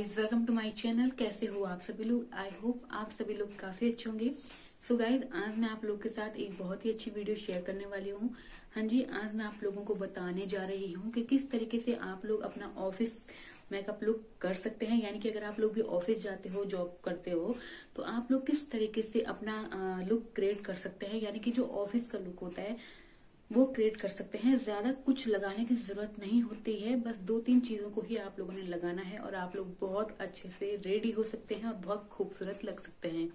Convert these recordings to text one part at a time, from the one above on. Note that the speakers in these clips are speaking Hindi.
Guys welcome to my channel कैसे हो आप सभी लोग? आई होप आप सभी लोग काफ़ी अच्छे होंगे। सो गाइस आज मैं आप लोग के साथ एक बहुत ही अच्छी वीडियो शेयर करने वाली हूँ। हाँ जी, आज मैं आप लोगों को बताने जा रही हूँ कि किस तरीके से आप लोग अपना ऑफ़िस मेकअप लुक कर सकते हैं। यानी कि अगर आप लोग भी ऑफ़िस जाते हो जॉब करते हो तो आप लोग किस तरीके से अपना लुक क्रिएट कर सकते हैं? यानी कि जो ऑफ़िस का लुक होता है वो क्रिएट कर सकते हैं। ज़्यादा कुछ लगाने की ज़रूरत नहीं होती है। बस दो तीन चीज़ों को ही आप लोगों ने लगाना है और आप लोग बहुत अच्छे से रेडी हो सकते हैं और बहुत खूबसूरत लग सकते हैं।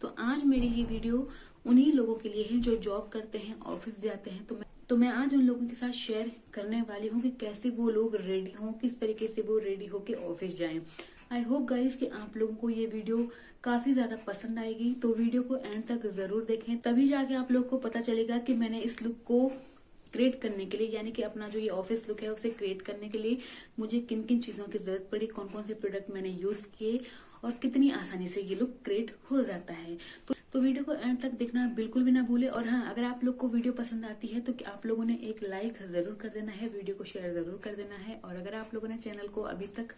तो आज मेरी ये वीडियो उन्हीं लोगों के लिए है जो जॉब करते हैं ऑफ़िस जाते हैं तो मैं तो मैं आज उन लोगों के साथ शेयर करने वाली हूँ कि कैसे वो लोग रेडी हों किस तरीके से वो रेडी होके ऑफ़िस जाएँ। आई होप गाइज़ कि आप लोगों को ये वीडियो काफ़ी ज़्यादा पसंद आएगी। तो वीडियो को एंड तक ज़रूर देखें। तभी जाके आप लोग को पता चलेगा कि मैंने इस लुक को क्रिएट करने के लिए यानी कि अपना जो ये ऑफ़िस लुक है उसे क्रिएट करने के लिए मुझे किन किन चीज़ों की ज़रूरत पड़ी कौन कौन से प्रोडक्ट मैंने यूज़ किए और कितनी आसानी से ये लुक क्रिएट हो जाता है। तो, तो वीडियो को एंड तक देखना बिल्कुल भी ना भूले और हाँ अगर आप लोग को वीडियो पसंद आती है तो आप लोगों ने एक लाइक ज़रूर कर देना है, वीडियो को शेयर ज़रूर कर देना है और अगर आप लोगों ने चैनल को अभी तक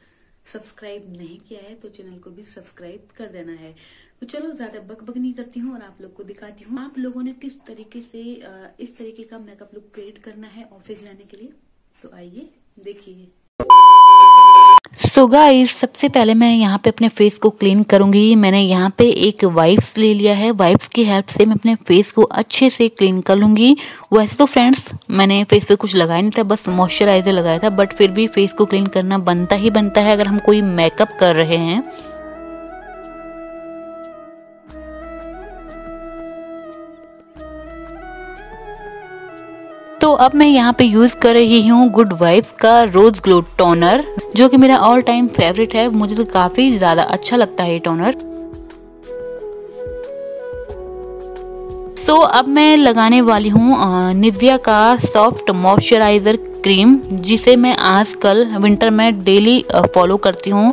सब्सक्राइब नहीं किया है तो चैनल को भी सब्सक्राइब कर देना है। तो चलो, ज़्यादा बकबक नहीं करती हूँ और आप लोग को दिखाती हूँ। आप लोगों ने किस तरीके से इस तरीके का मेकअप लुक क्रिएट करना है ऑफ़िस जाने के लिए? तो आइए देखिए। सो so गाइस सबसे पहले मैं यहाँ पे अपने फेस को क्लीन करूँगी। मैंने यहाँ पे एक वाइप्स ले लिया है। वाइप्स की हेल्प से मैं अपने फेस को अच्छे से क्लीन कर लूँगी। वैसे तो फ्रेंड्स मैंने फेस पे कुछ लगाया नहीं था, बस मॉइस्चराइजर लगाया था बट फिर भी फेस को क्लीन करना बनता ही बनता है। अगर हम कोई मेकअप कर रहे हैं तो अब मैं यहाँ पे यूज़ कर रही हूँ गुड वाइफ का रोज ग्लो टोनर जो कि मेरा ऑल टाइम फेवरेट है। मुझे तो काफ़ी ज़्यादा अच्छा लगता है ये टोनर तो अब मैं लगाने वाली हूँ निविया का सॉफ्ट मॉइस्चराइजर क्रीम जिसे मैं आजकल विंटर में डेली फॉलो करती हूँ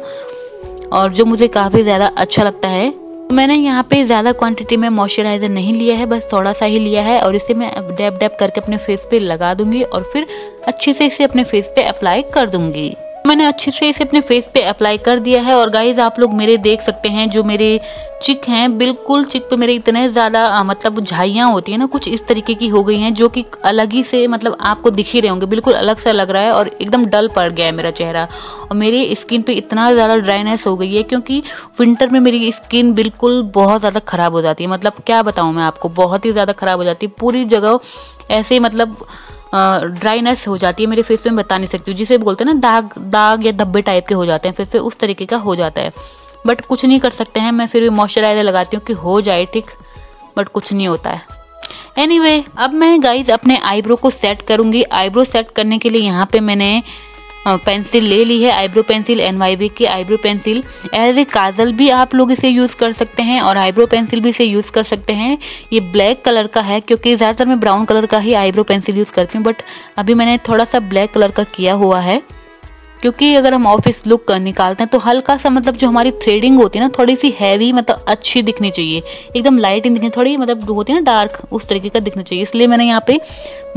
और जो मुझे काफ़ी ज़्यादा अच्छा लगता है। मैंने यहाँ पे ज़्यादा क्वांटिटी में मॉइस्चराइज़र नहीं लिया है, बस थोड़ा सा ही लिया है और इसे मैं डैप डैप करके अपने फेस पे लगा दूँगी और फिर अच्छे से इसे अपने फेस पे अप्लाई कर दूँगी। मैंने अच्छे से इसे अपने फेस पे अप्लाई कर दिया है और गाइज़ आप लोग मेरे देख सकते हैं जो मेरे चिक हैं, बिल्कुल चिक पे मेरे इतने ज़्यादा मतलब झाइयाँ होती है ना, कुछ इस तरीके की हो गई हैं जो कि अलग ही से मतलब आपको दिख ही रहे होंगे। बिल्कुल अलग सा लग रहा है और एकदम डल पड़ गया है मेरा चेहरा। और मेरी स्किन पे इतना ज़्यादा ड्राइनेस हो गई है क्योंकि विंटर में मेरी स्किन बिल्कुल बहुत ज़्यादा ख़राब हो जाती है। मतलब क्या बताऊँ मैं आपको, बहुत ही ज़्यादा ख़राब हो जाती है। पूरी जगह ऐसे मतलब ड्राइनेस हो जाती है मेरे फेस पे मैं बता नहीं सकती हूँ। जिसे बोलते हैं ना दाग दाग या धब्बे टाइप के हो जाते हैं फेस पे उस तरीके का हो जाता है। बट कुछ नहीं कर सकते हैं मैं फिर भी मॉइस्चराइजर लगाती हूँ कि हो जाए ठीक बट कुछ नहीं होता है। एनीवे anyway, अब मैं गाइज़ अपने आईब्रो को सेट करूँगी। आईब्रो सेट करने के लिए यहाँ पे मैंने पेंसिल ले ली है, आईब्रो पेंसिल एन की eyebrow pencil. As a kajal भी आप लोग इसे यूज़ कर सकते हैं और आईब्रो पेंसिल भी इसे यूज़ कर सकते हैं। ये ब्लैक कलर का है, क्योंकि ज़्यादातर मैं ब्राउन कलर का ही आईब्रो पेंसिल यूज़ करती हूँ, बट अभी मैंने थोड़ा सा ब्लैक कलर का किया हुआ है। क्योंकि अगर हम ऑफ़िस लुक निकालते हैं तो हल्का सा मतलब जो हमारी थ्रेडिंग होती है ना थोड़ी सी हैवी मतलब अच्छी दिखनी चाहिए। एकदम लाइट दिखनी, थोड़ी मतलब होती है ना डार्क उस तरीके का दिखना चाहिए। इसलिए मैंने यहाँ पे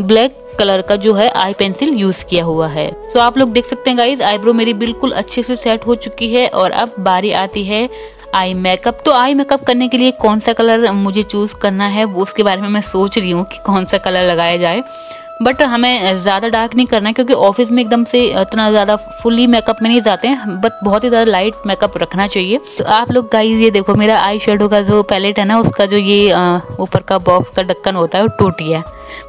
ब्लैक कलर का जो है आई पेंसिल यूज़ किया हुआ है। तो आप लोग देख सकते हैं गाइज़ आईब्रो मेरी बिल्कुल अच्छे से सेट हो चुकी है और अब बारी आती है आई मेकअप तो आई मेकअप करने के लिए कौन सा कलर मुझे चूज़ करना है, वो उसके बारे में मैं सोच रही हूँ कि कौन सा कलर लगाया जाए। बट हमें ज़्यादा डार्क नहीं करना है क्योंकि ऑफ़िस में एकदम से इतना ज़्यादा फुली मेकअप में नहीं जाते हैं बट बहुत ही ज़्यादा लाइट मेकअप रखना चाहिए। तो आप लोग गाइस ये देखो मेरा आई शेडो का जो पैलेट है ना उसका जो ये ऊपर का बॉक्स का ढक्कन होता है वो टूट गया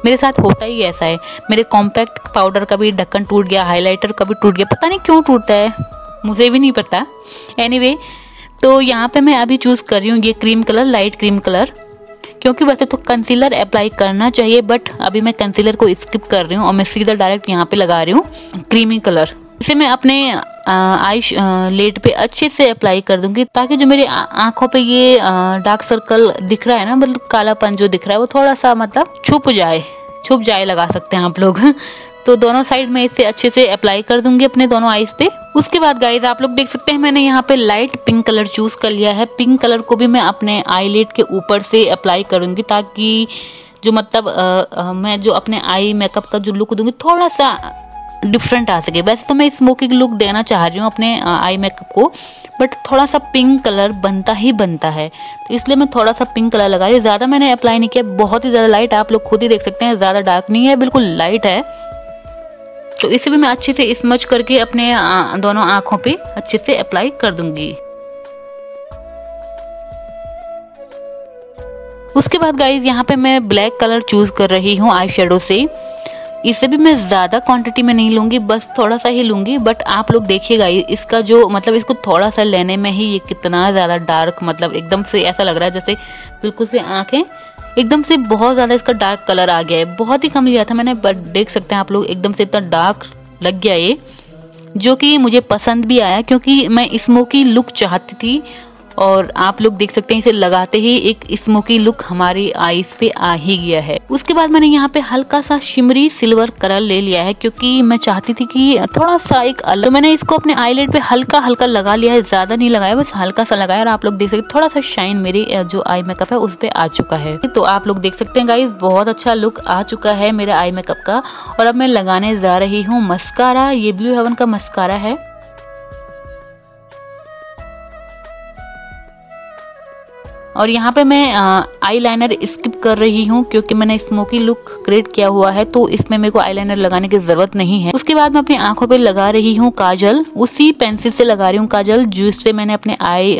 मेरे साथ होता ही ऐसा है। मेरे कॉम्पैक्ट पाउडर का भी ढक्कन टूट गया हाईलाइटर का भी टूट गया। पता नहीं क्यों टूटता है मुझे भी नहीं पता। एनी anyway, तो यहाँ पे मैं अभी चूज़ कर रही हूँ ये cream colour light cream colour क्योंकि वैसे तो कंसीलर अप्लाई करना चाहिए बट अभी मैं कंसीलर को स्किप कर रही हूँ और मैं सीधा डायरेक्ट यहाँ पे लगा रही हूँ क्रीमी कलर इसे मैं अपने आई लेट पे अच्छे से अप्लाई कर दूँगी ताकि जो मेरी आँखों पे ये डार्क सर्कल दिख रहा है ना मतलब कालापन जो दिख रहा है वो थोड़ा सा मतलब छुप जाए छुप जाए लगा सकते हैं आप लोग। तो दोनों साइड में इसे अच्छे से अप्लाई कर दूँगी अपने दोनों आईज पे। उसके बाद गाइज़ आप लोग देख सकते हैं मैंने यहाँ पे लाइट पिंक कलर चूज़ कर लिया है। पिंक कलर को भी मैं अपने आई के ऊपर से अप्लाई करूँगी ताकि जो मतलब आ, आ, मैं जो अपने आई मेकअप का जो लुक दूँगी थोड़ा सा डिफरेंट आ सके। वैसे तो मैं स्मोकी लुक देना चाह रही हूँ अपने आई मेकअप को बट थोड़ा सा पिंक कलर बनता ही बनता है। तो इसलिए मैं थोड़ा सा पिंक कलर लगा रही ज़्यादा मैंने अप्लाई नहीं किया बहुत ही ज़्यादा लाइट आप लोग खुद ही देख सकते हैं ज़्यादा डार्क नहीं है बिल्कुल लाइट है। तो इसे भी मैं अच्छे से स्मच करके अपने दोनों आँखों पे अच्छे से अप्लाई कर दूँगी। उसके बाद गाइज़ यहाँ पे मैं ब्लैक कलर चूज़ कर रही हूँ आई शेडो से। इसे भी मैं ज़्यादा क्वांटिटी में नहीं लूँगी, बस थोड़ा सा ही लूँगी बट आप लोग देखिएगा इसका जो मतलब इसको थोड़ा सा लेने में ही ये कितना ज़्यादा डार्क मतलब एकदम से ऐसा लग रहा है जैसे बिल्कुल से आँखें एकदम से बहुत ज़्यादा इसका डार्क कलर आ गया है। बहुत ही कम लिया था मैंने बट देख सकते हैं आप लोग, एकदम से इतना डार्क लग गया ये, जो कि मुझे पसंद भी आया, क्योंकि मैं स्मोकी लुक चाहती थी। और आप लोग देख सकते हैं, इसे लगाते ही एक स्मोकी लुक हमारी आईज पे आ ही गया है। उसके बाद मैंने यहाँ पे हल्का सा शिमरी सिल्वर कलर ले लिया है, क्योंकि मैं चाहती थी कि थोड़ा सा एक अलग तो मैंने इसको अपने आईलेट पे हल्का हल्का लगा लिया है, ज़्यादा नहीं लगाया, बस हल्का सा लगाया और आप लोग देख सकते थोड़ा सा शाइन मेरी जो आई मेकअप है, उस पर आ चुका है। तो आप लोग देख सकते हैं गाइज़ बहुत अच्छा लुक आ चुका है मेरे आई मेकअप का। और अब मैं लगाने जा रही हूँ मस्कारा ये ब्लू हेवन का मस्कारा है। और यहाँ पे मैं आई लाइनर स्किप कर रही हूँ क्योंकि मैंने स्मोकी लुक क्रिएट किया हुआ है तो इसमें मेरे को आई लाइनर लगाने की ज़रूरत नहीं है। उसके बाद मैं अपनी आँखों पे लगा रही हूँ काजल, उसी पेंसिल से लगा रही हूँ काजल, जिससे मैंने अपने आई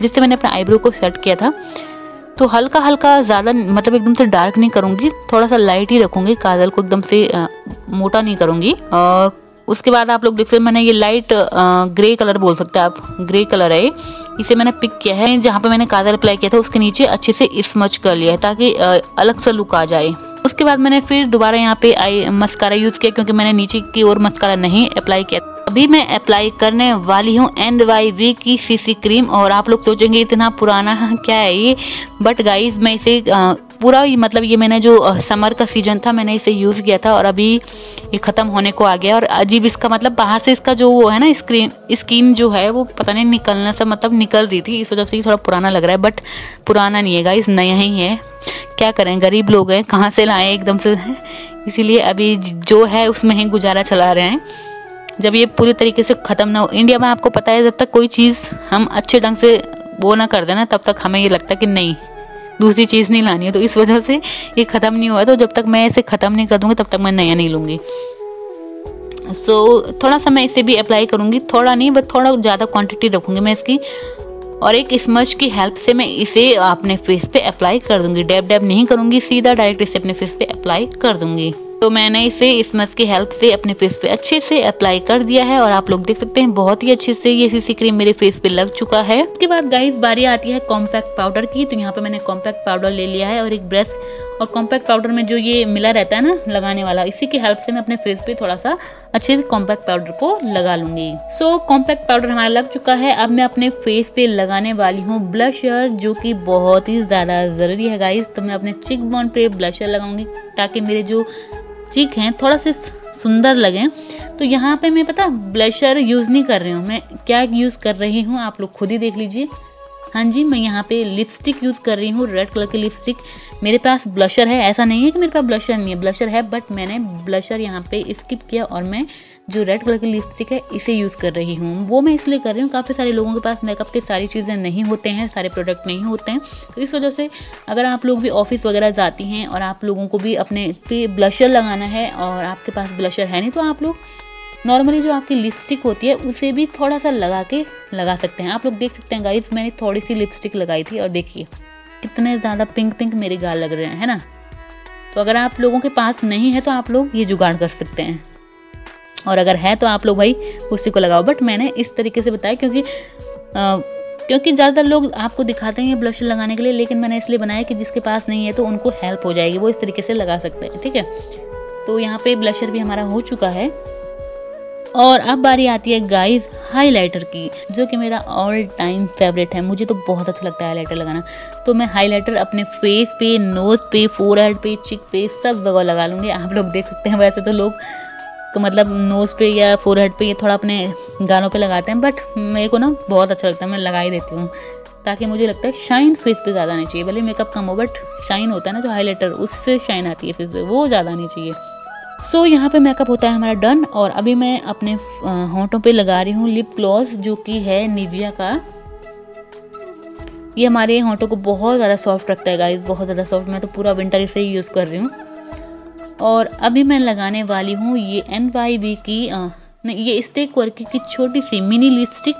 जिससे मैंने अपने आईब्रो को सेट किया था। तो हल्का हल्का ज़्यादा मतलब एकदम से डार्क नहीं करूँगी थोड़ा सा लाइट ही रखूँगी, काजल को एकदम से मोटा नहीं करूँगी। और उसके बाद आप लोग देख सकते मैंने ये लाइट ग्रे कलर बोल सकते हैं आप ग्रे कलर है इसे मैंने पिक किया है, जहाँ पे मैंने काजल अप्लाई किया था, उसके नीचे अच्छे से स्मच कर लिया है, ताकि अलग सा लुक आ जाए। उसके बाद मैंने फिर दोबारा यहाँ पे आई मस्कारा यूज़ किया, क्योंकि मैंने नीचे की ओर मस्कारा नहीं अप्लाई किया। अभी मैं अप्लाई करने वाली हूँ एंड वाई वी की सीसी क्रीम और आप लोग सोचेंगे, इतना पुराना क्या है ये? बट गाइज़ मैं इसे पूरा मतलब ये मैंने जो समर का सीज़न था, मैंने इसे यूज़ किया था, और अभी ये ख़त्म होने को आ गया और अजीब इसका मतलब बाहर से इसका जो वो है ना स्क्रीन स्किन जो है, वो पता नहीं निकलने से मतलब निकल रही थी। इस वजह से थोड़ा पुराना लग रहा है बट पुराना नहीं है गाइस नया ही है। क्या करें, गरीब लोग हैं, कहाँ से लाएँ एकदम से? इसीलिए अभी जो है, उसमें ही गुजारा चला रहे हैं। जब ये पूरी तरीके से ख़त्म ना हो इंडिया में आपको पता है, जब तक कोई चीज़ हम अच्छे ढंग से वो ना कर देना तब तक हमें ये लगता कि नहीं। दूसरी चीज़ नहीं लानी है। तो इस वजह से ये ख़त्म नहीं हुआ। तो जब तक मैं इसे ख़त्म नहीं कर दूँगी तब तक मैं नया नहीं लूँगी। सो so, थोड़ा सा मैं इसे भी अप्लाई करूँगी। थोड़ा नहीं बट थोड़ा ज़्यादा क्वांटिटी रखूँगी मैं इसकी। और एक स्मच की हेल्प से मैं इसे अपने फेस पे अप्लाई कर दूँगी। डैब डैब नहीं करूँगी सीधा डायरेक्ट इसे अपने फेस पे अप्लाई कर दूँगी। तो मैंने इसे स्मच की हेल्प से अपने फेस पे अच्छे से अप्लाई कर दिया है और आप लोग देख सकते हैं बहुत ही अच्छे से ये सीसी क्रीम मेरे फेस पे लग चुका है। उसके बाद गाइस बारी आती है कॉम्पैक्ट पाउडर की। तो यहाँ पे मैंने कॉम्पैक्ट पाउडर ले लिया है और एक ब्रश और कॉम्पैक्ट पाउडर में जो ये मिला रहता है ना लगाने वाला इसी की हेल्प से मैं अपने फेस पे थोड़ा सा अच्छे से कॉम्पैक्ट पाउडर को लगा लूँगी। सो so, कॉम्पैक्ट पाउडर हमारा लग चुका है। अब मैं अपने फेस पे लगाने वाली हूँ ब्लशर जो कि बहुत ही ज़्यादा ज़रूरी है गाइस तो मैं अपने चिक बोन पे ब्लशर लगाऊँगी ताकि मेरे जो चिक हैं, थोड़ा से सुंदर लगें तो यहाँ पे मैं पता ब्लशर यूज़ नहीं कर रही हूँ। मैं क्या यूज़ कर रही हूँ, आप लोग खुद ही देख लीजिए। हाँ जी, मैं यहाँ पे लिपस्टिक यूज़ कर रही हूँ रेड कलर की लिपस्टिक मेरे पास ब्लशर है, ऐसा नहीं है कि मेरे पास ब्लशर नहीं है। ब्लशर है बट मैंने ब्लशर यहाँ पे स्किप किया और मैं जो रेड कलर की लिपस्टिक है, इसे यूज़ कर रही हूँ। वो मैं इसलिए कर रही हूँ, काफ़ी सारे लोगों के पास मेकअप के सारी चीज़ें नहीं होते हैं, सारे प्रोडक्ट नहीं होते हैं। तो इस वजह से अगर आप लोग भी ऑफ़िस वगैरह जाती हैं और आप लोगों को भी अपने पे ब्लशर लगाना है और आपके पास ब्लशर है नहीं तो आप लोग नॉर्मली जो आपकी लिपस्टिक होती है, उसे भी थोड़ा सा लगा के लगा सकते हैं। आप लोग देख सकते हैं गाइस मैंने थोड़ी सी लिपस्टिक लगाई थी और देखिए, कितने ज़्यादा पिंक पिंक मेरे गाल लग रहे हैं, है ना? तो अगर आप लोगों के पास नहीं है तो आप लोग ये जुगाड़ कर सकते हैं। और अगर है तो आप लोग भाई उसी को लगाओ। बट मैंने इस तरीके से बताया क्योंकि आ, क्योंकि ज़्यादातर लोग आपको दिखाते हैं ब्लशर लगाने के लिए लेकिन मैंने इसलिए बनाया कि जिसके पास नहीं है तो उनको हेल्प हो जाएगी। वो इस तरीके से लगा सकते हैं ठीक है? तो यहाँ पे ब्लशर भी हमारा हो चुका है। और अब बारी आती है गाइस हाइलाइटर की जो कि मेरा ऑल टाइम फेवरेट है। मुझे तो बहुत अच्छा लगता है हाइलाइटर लगाना। तो मैं हाइलाइटर अपने फेस पे नोज़ पे फोर पे चिक पे सब जगह लगा लूँगी। आप लोग देख सकते हैं वैसे तो लोग मतलब नोज़ पे या फोरहेड पे ये थोड़ा अपने गानों पे लगाते हैं बट मेरे को ना बहुत अच्छा लगता है मैं लगा ही देती हूँ। ताकि मुझे लगता है शाइन फेस पे ज़्यादा नहीं चाहिए भले मेकअप कम हो बट शाइन होता है ना जो हाईलाइटर उससे शाइन आती है फेस पे वो ज़्यादा नहीं चाहिए। सो so, यहाँ पे मेकअप होता है हमारा डन और अभी मैं अपने होंठों पे लगा रही हूँ लिप ग्लॉस जो कि है निविया का। ये हमारे होंठों को बहुत ज़्यादा सॉफ्ट रखता है गाइस बहुत ज़्यादा सॉफ्ट मैं तो पूरा विंटर इसे यूज़ कर रही हूँ। और अभी मैं लगाने वाली हूँ ये एन वाई बी की आ, ये स्टेक वर्क की छोटी सी मिनी लिपस्टिक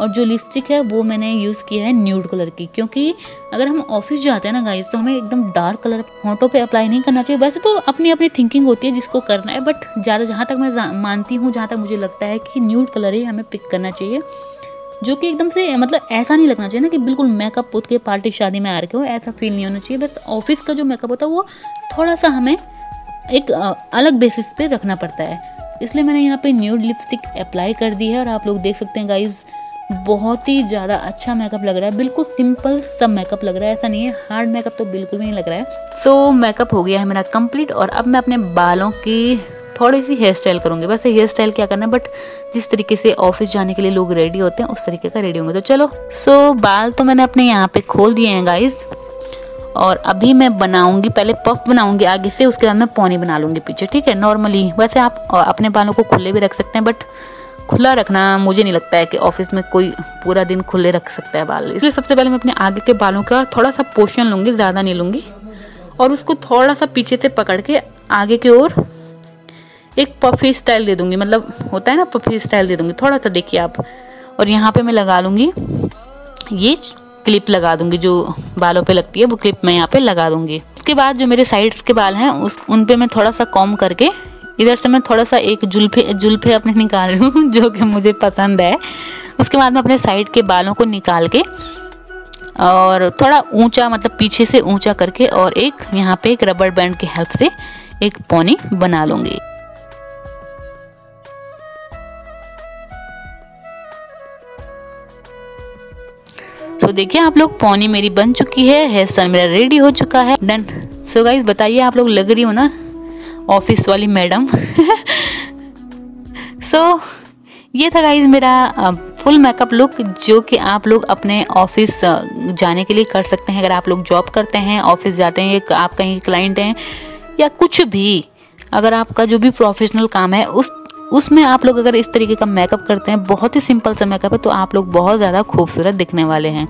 और जो लिपस्टिक है वो मैंने यूज़ किया है न्यूड कलर की क्योंकि अगर हम ऑफ़िस जाते हैं ना गाइस तो हमें एकदम डार्क कलर होंठों पे अप्लाई नहीं करना चाहिए। वैसे तो अपनी अपनी थिंकिंग होती है जिसको करना है बट ज़्यादा जहाँ तक मैं मानती हूँ जहाँ तक मुझे लगता है कि न्यूड कलर ही हमें पिक करना चाहिए जो कि एकदम से मतलब ऐसा नहीं लगना चाहिए ना कि बिल्कुल मेकअप पुत के पार्टी शादी में आ रखे हो ऐसा फील नहीं होना चाहिए। बस ऑफ़िस का जो मेकअप होता है वो थोड़ा सा हमें एक अलग बेसिस पे रखना पड़ता है। इसलिए मैंने यहाँ पे न्यूड लिपस्टिक अप्लाई कर दी है और आप लोग देख सकते हैं गाइज़ बहुत ही ज़्यादा अच्छा मेकअप लग रहा है। बिल्कुल सिंपल सब मेकअप लग रहा है ऐसा नहीं है हार्ड मेकअप तो बिल्कुल भी नहीं लग रहा है। सो so, मेकअप हो गया है मेरा कंप्लीट और अब मैं अपने बालों की थोड़ी सी हेयर स्टाइल करूँगी। वैसे हेयर स्टाइल क्या करना है बट जिस तरीके से ऑफ़िस जाने के लिए लोग रेडी होते हैं उस तरीके का रेडी होंगे। तो चलो सो so, बाल तो मैंने अपने यहाँ पे खोल दिए हैं गाइज़ और अभी मैं बनाऊँगी, पहले पफ बनाऊँगी, आगे से उसके बाद मैं पौनी बना लूँगी पीछे, ठीक है? नॉर्मली वैसे आप अपने बालों को खुले भी रख सकते हैं बट खुला रखना मुझे नहीं लगता है कि ऑफ़िस में कोई पूरा दिन खुले रख सकता है बाल। इसलिए सबसे पहले मैं अपने आगे के बालों का थोड़ा सा पोर्शन लूँगी, ज़्यादा नहीं लूँगी, और उसको थोड़ा सा पीछे से पकड़ के आगे की ओर एक पफी स्टाइल दे दूँगी मतलब होता है ना पफी स्टाइल दे दूँगी थोड़ा सा देखिए आप। और यहाँ पे मैं लगा लूँगी ये क्लिप लगा दूँगी, जो बालों पे लगती है, वो क्लिप मैं यहाँ पे लगा दूँगी। उसके बाद जो मेरे साइड्स के बाल हैं, उस, उन पे मैं थोड़ा सा कॉम करके, इधर से मैं थोड़ा सा एक जुल्फे जुल्फे अपने निकाल रही हूँ, जो कि मुझे पसंद है। उसके बाद मैं अपने साइड के बालों को निकाल के, और थोड़ा ऊँचा मतलब पीछे से ऊँचा करके, और एक, यहाँ पे एक रबर बैंड की हेल्प से, एक पोनी बना लूँगी। So, देखिए आप लोग पौनी मेरी बन चुकी है हेयर स्टाइल मेरा रेडी हो चुका है। डन सो गाइज़ बताइए आप लोग लग रही हो ना? ऑफ़िस वाली मैडम सो so, ये था गाइज़ मेरा फुल मेकअप लुक जो कि आप लोग अपने ऑफ़िस जाने के लिए कर सकते हैं। अगर आप लोग जॉब करते हैं ऑफ़िस जाते हैं आप कहीं क्लाइंट हैं या कुछ भी अगर आपका जो भी प्रोफेशनल काम है उस उसमें आप लोग अगर इस तरीके का मेकअप करते हैं, बहुत ही सिंपल सा मेकअप है तो आप लोग बहुत ज़्यादा खूबसूरत दिखने वाले हैं।